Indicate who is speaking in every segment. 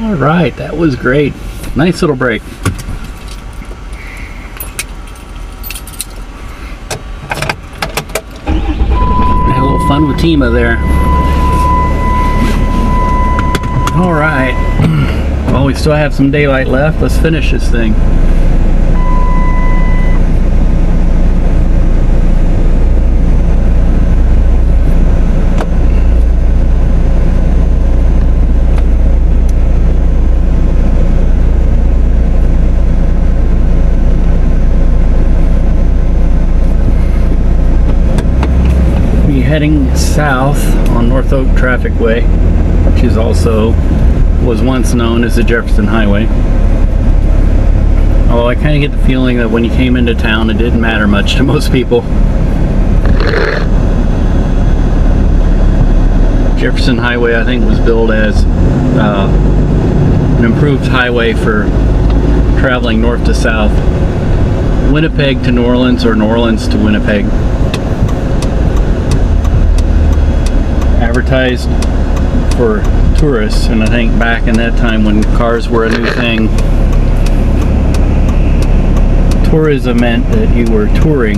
Speaker 1: All right, that was great. Nice little break. Had a little fun with Tima there. All right. Well, we still have some daylight left. Let's finish this thing. be heading south on North Oak Traffic Way, which is also was once known as the Jefferson Highway. Although I kind of get the feeling that when you came into town, it didn't matter much to most people. Jefferson Highway, I think, was built as uh, an improved highway for traveling north to south, Winnipeg to New Orleans, or New Orleans to Winnipeg. Advertised for tourists and I think back in that time when cars were a new thing tourism meant that you were touring.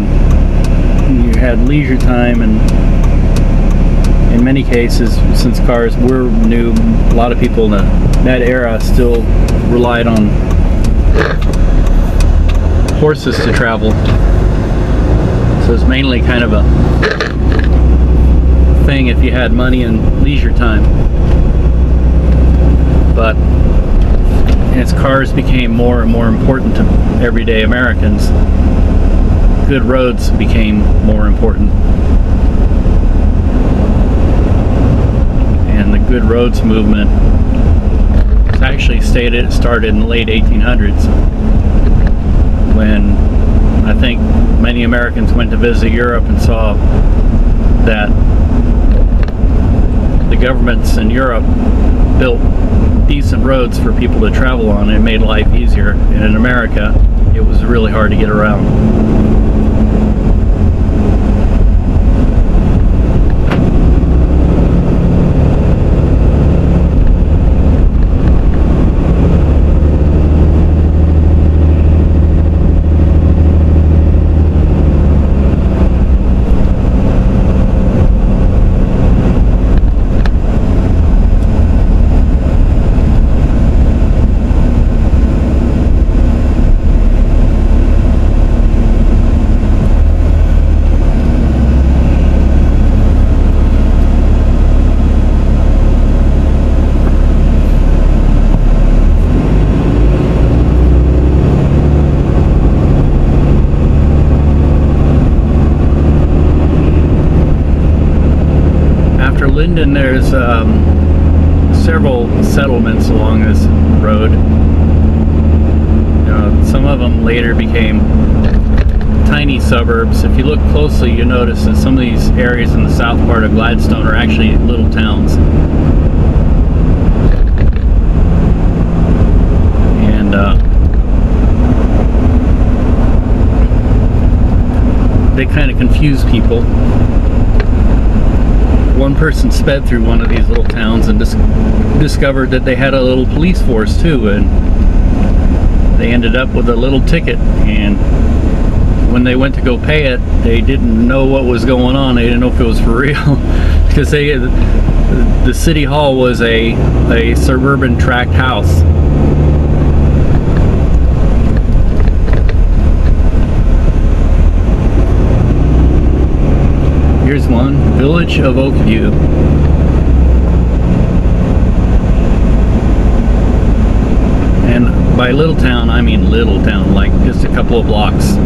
Speaker 1: You had leisure time and in many cases since cars were new a lot of people in that era still relied on horses to travel. So it's mainly kind of a if you had money and leisure time. But as cars became more and more important to everyday Americans, good roads became more important. And the good roads movement actually stated it started in the late 1800s when I think many Americans went to visit Europe and saw that governments in Europe built decent roads for people to travel on. and made life easier. And in America, it was really hard to get around. Um, several settlements along this road. Uh, some of them later became tiny suburbs. If you look closely, you notice that some of these areas in the south part of Gladstone are actually little towns. And uh, they kind of confuse people. One person sped through one of these little towns and dis discovered that they had a little police force too, and they ended up with a little ticket. And when they went to go pay it, they didn't know what was going on. They didn't know if it was for real because they the city hall was a a suburban tract house. Here's one, Village of Oakview. And by little town, I mean little town, like just a couple of blocks.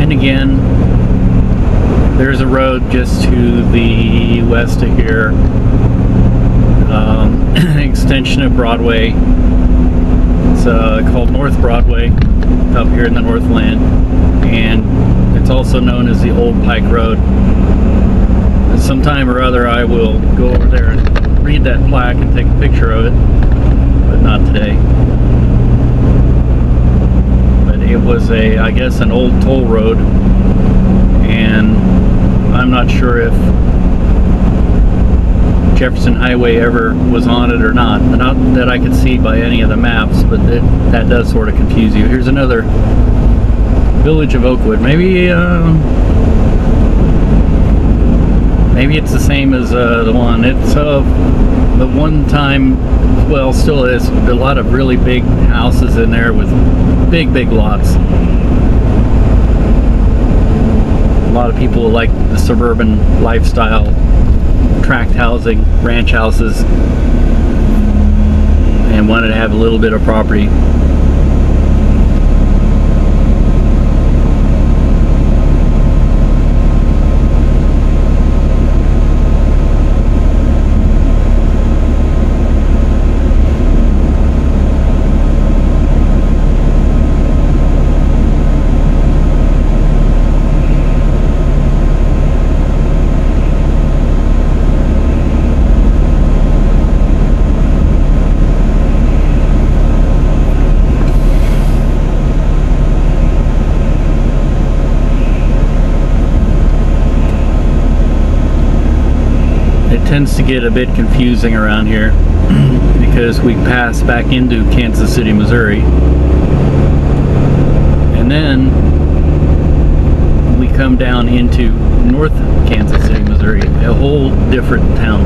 Speaker 1: And again, there's a road just to the west of here, um, extension of Broadway. It's uh, called North Broadway up here in the Northland, and it's also known as the Old Pike Road. Sometime or other, I will go over there and read that plaque and take a picture of it, but not today. But it was a, I guess, an old toll road, and I'm not sure if Jefferson Highway ever was on it or not. Not that I could see by any of the maps, but it, that does sort of confuse you. Here's another village of Oakwood. Maybe, uh, maybe it's the same as uh, the one. It's uh, the one time, well, still is a lot of really big houses in there with big, big lots. A lot of people like the suburban lifestyle tract housing, ranch houses, and wanted to have a little bit of property. Tends to get a bit confusing around here because we pass back into Kansas City, Missouri. And then we come down into North Kansas City, Missouri, a whole different town.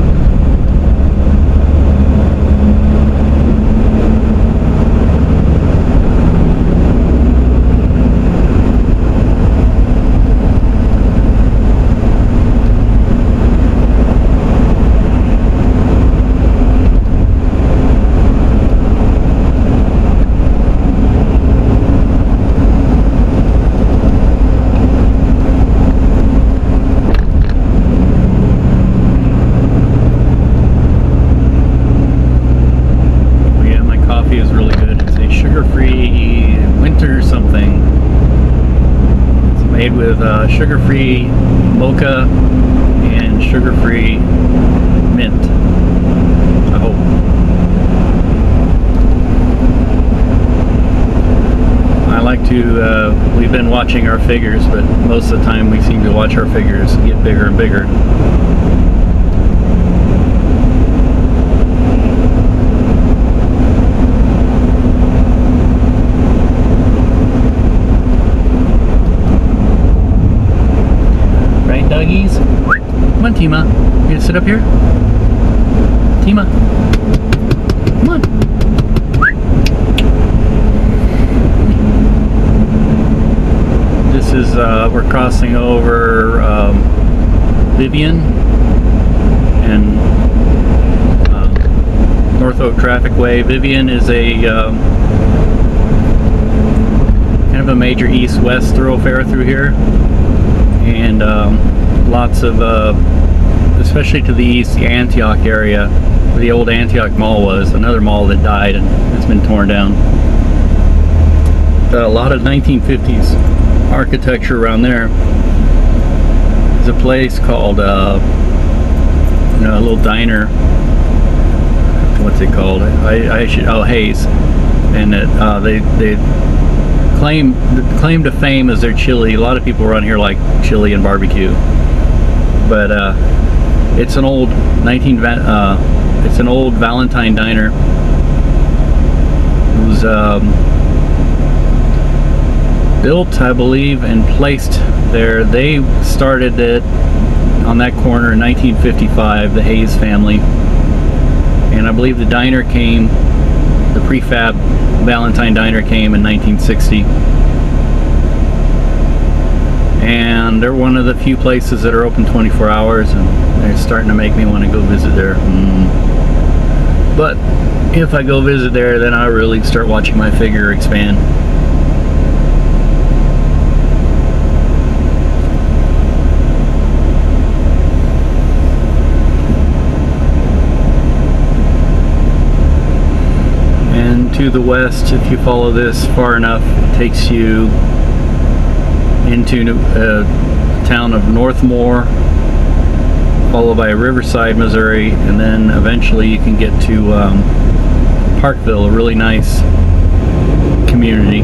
Speaker 1: With uh, sugar-free mocha and sugar-free mint. I hope. I like to, uh, we've been watching our figures, but most of the time we seem to watch our figures get bigger and bigger. Come on, Tima. Up here? Tima. Come on. This is, uh, we're crossing over um, Vivion and uh, North Oak Traffic Way. Vivion is a um, kind of a major east-west thoroughfare through here. And um, lots of, uh, especially to the east, the Antioch area, where the old Antioch Mall was, another mall that died and it's been torn down. a lot of 1950s architecture around there. There's a place called, uh, you know, a little diner. What's it called? I, I should, oh, Hayes. And it, uh, they, they claim, the claim to fame is their chili. A lot of people around here like chili and barbecue but uh, it's an old 19 uh, it's an old Valentine diner. It was um, built, I believe, and placed there. They started it on that corner in 1955, the Hayes family, and I believe the diner came, the prefab Valentine diner came in 1960 and they're one of the few places that are open 24 hours and they're starting to make me want to go visit there mm. but if I go visit there then I really start watching my figure expand and to the west, if you follow this far enough, it takes you into uh, town of Northmoor, followed by Riverside, Missouri, and then eventually you can get to um, Parkville, a really nice community.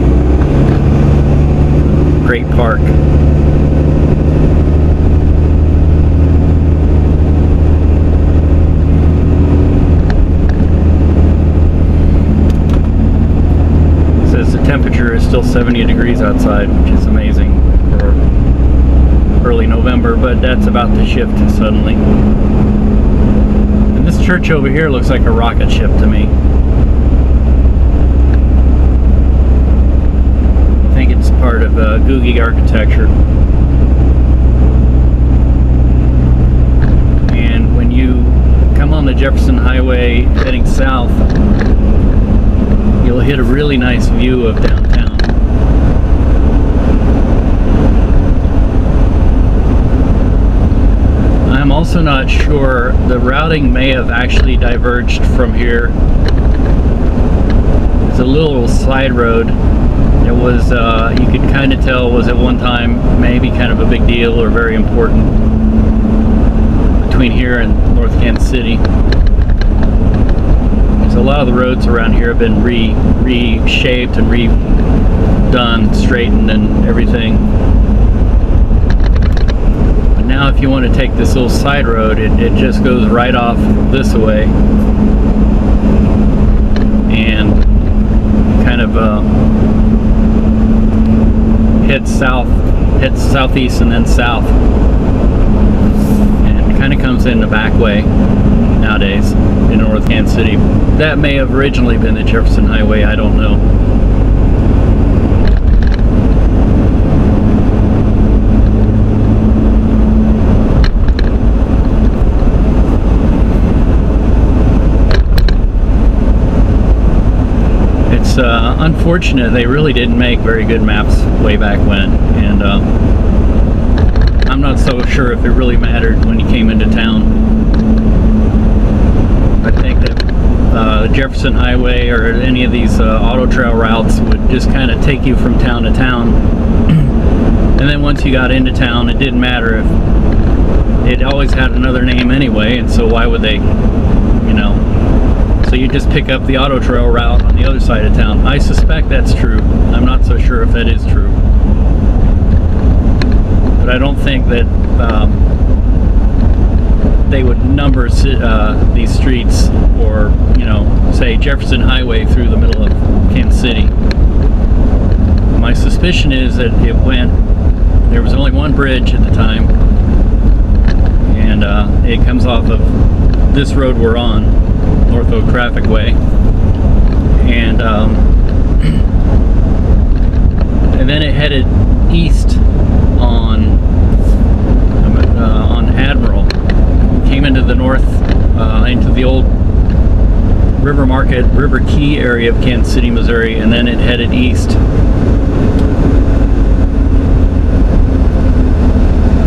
Speaker 1: Great park. Says the temperature is still 70 degrees outside, which is amazing for early November, but that's about to shift suddenly. And this church over here looks like a rocket ship to me. I think it's part of uh, Googie architecture. And when you come on the Jefferson Highway heading south, you'll hit a really nice view of downtown. I'm also not sure, the routing may have actually diverged from here. It's a little side road. It was, uh, you could kind of tell was at one time maybe kind of a big deal or very important between here and North Kansas City a lot of the roads around here have been re reshaped and redone, straightened and everything. Now if you want to take this little side road, it, it just goes right off this way. And kind of uh, heads south, heads southeast and then south. And kind of comes in the back way nowadays in North Kansas City. That may have originally been the Jefferson Highway, I don't know. It's uh, unfortunate they really didn't make very good maps way back when, and uh, I'm not so sure if it really mattered when you came into town. I think that uh, Jefferson Highway or any of these uh, auto trail routes would just kind of take you from town to town. and then once you got into town, it didn't matter if it always had another name anyway, and so why would they, you know? So you just pick up the auto trail route on the other side of town. I suspect that's true. I'm not so sure if that is true. But I don't think that um, they would number uh, these streets or, you know, say Jefferson Highway through the middle of Kansas City. My suspicion is that it went, there was only one bridge at the time, and uh, it comes off of this road we're on, North Way, and um, and then it headed east on uh, on Admiral came into the north, uh, into the old River Market, River Quay area of Kansas City, Missouri, and then it headed east.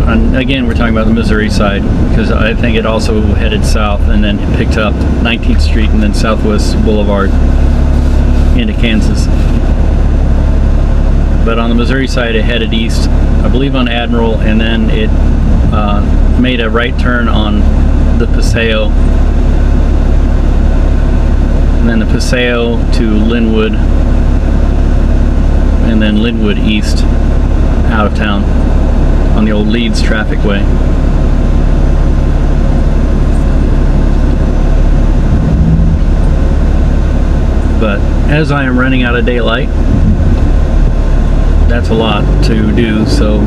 Speaker 1: And again, we're talking about the Missouri side because I think it also headed south and then it picked up 19th Street and then Southwest Boulevard into Kansas. But on the Missouri side, it headed east, I believe on Admiral, and then it uh, made a right turn on the Paseo and then the Paseo to Linwood and then Linwood east out of town on the old Leeds traffic way. But as I am running out of daylight, that's a lot to do, so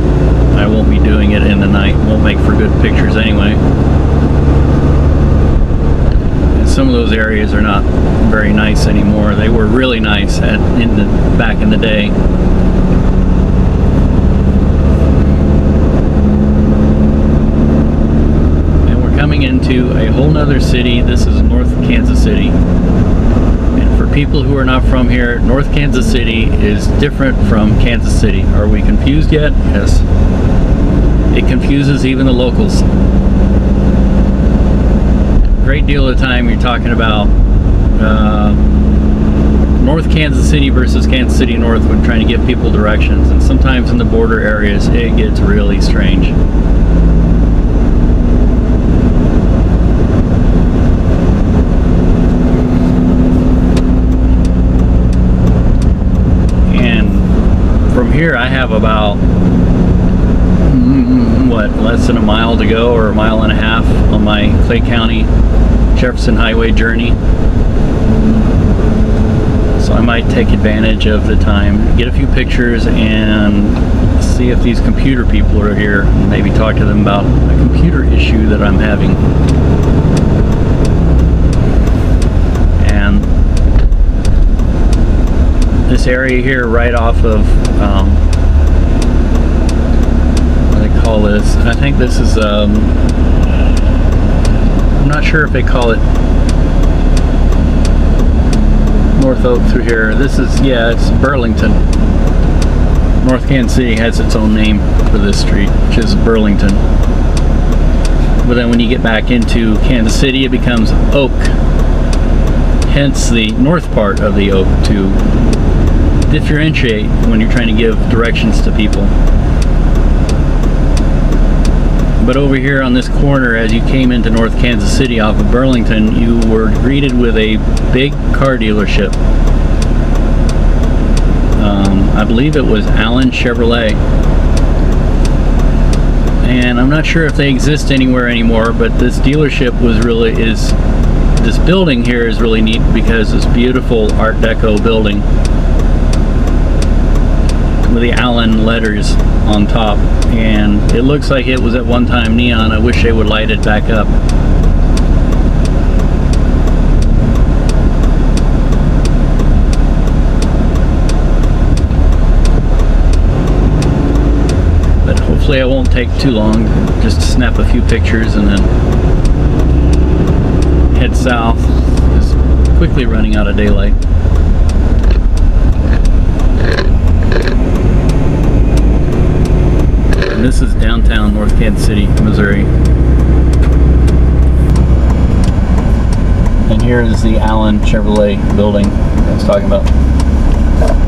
Speaker 1: I won't be doing it in the night. Won't make for good pictures anyway. And some of those areas are not very nice anymore. They were really nice at in the back in the day. And we're coming into a whole nother city. This is North Kansas City And for people who are not from here, North Kansas City is different from Kansas City. Are we confused yet? Yes. It confuses even the locals. Great deal of time you're talking about uh, North Kansas City versus Kansas City North when trying to give people directions. And sometimes in the border areas, it gets really strange. And from here, I have about what less than a mile to go, or a mile and a half on my Clay County Jefferson Highway journey. So I might take advantage of the time, get a few pictures, and see if these computer people are here. and Maybe talk to them about a computer issue that I'm having. And this area here, right off of, um, what do they call this? I think this is, um, I'm not sure if they call it North Oak through here. This is, yeah, it's Burlington. North Kansas City has its own name for this street, which is Burlington. But then when you get back into Kansas City, it becomes Oak. Hence the north part of the Oak to differentiate when you're trying to give directions to people. But over here on this corner, as you came into North Kansas City off of Burlington, you were greeted with a big car dealership. Um, I believe it was Allen Chevrolet. And I'm not sure if they exist anywhere anymore, but this dealership was really is this building here is really neat because it's beautiful Art Deco building the Allen letters on top and it looks like it was at one time neon. I wish they would light it back up. But hopefully it won't take too long just to snap a few pictures and then head south. It's quickly running out of daylight And this is downtown North Kansas City, Missouri. And here is the Allen Chevrolet building I was talking about.